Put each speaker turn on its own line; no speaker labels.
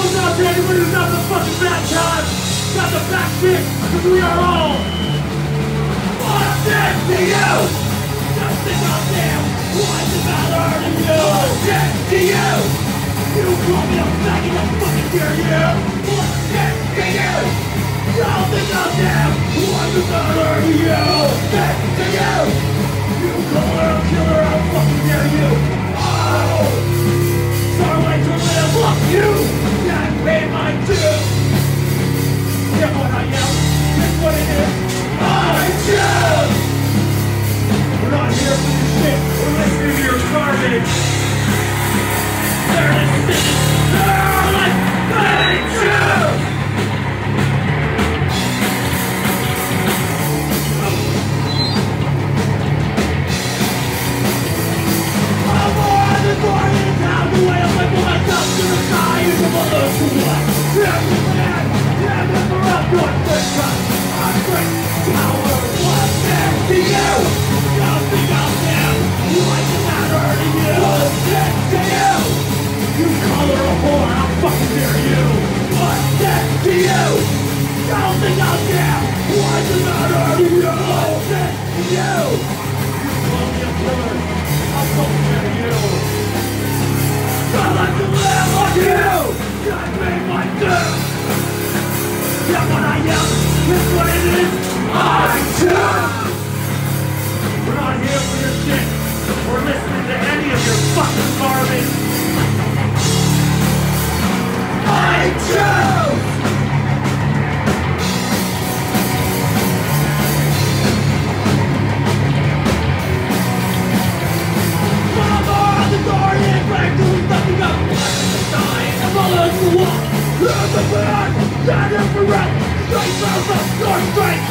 goes out to anybody who's not the fucking bad guys? got the back kick, because we are all locked in to you! Just the goddamn wise and valor to you! Dead to you! You call me a faggot, I'll fucking dare you! Locked in to you! Just the goddamn wise and valor to you! Dead to you! Garbage! Nothing out there, what's the matter to you? What's it you? You call me a killer, dare you. I like to live on you! God made my death! Yeah, what I am is what it is! I choose! From the